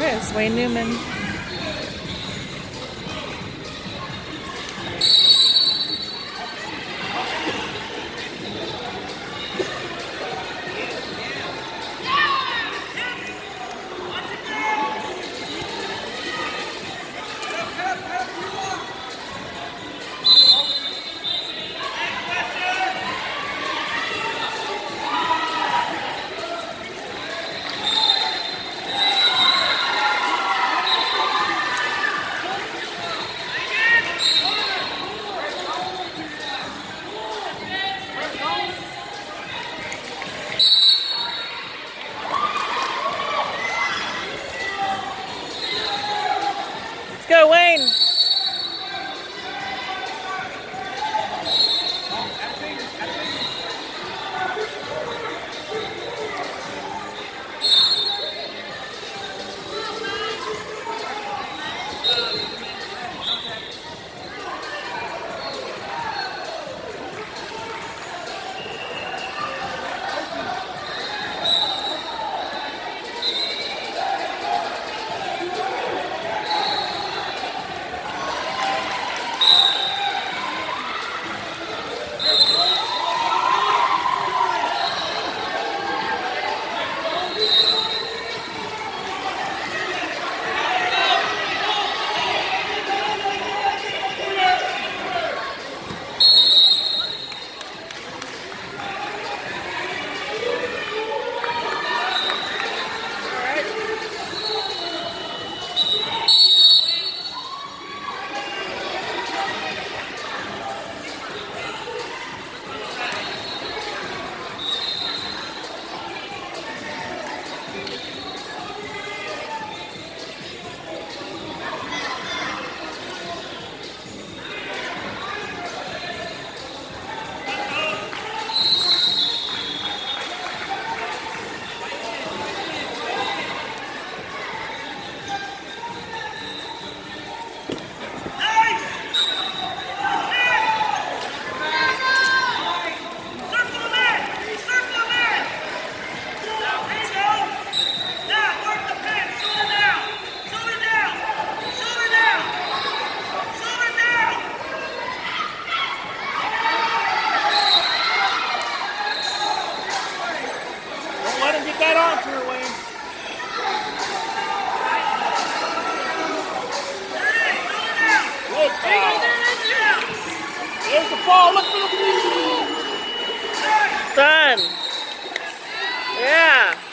Chris, Wayne Newman. Go, that arm her, Wayne. Good foul. There's the fall. Look for the Done. Yeah.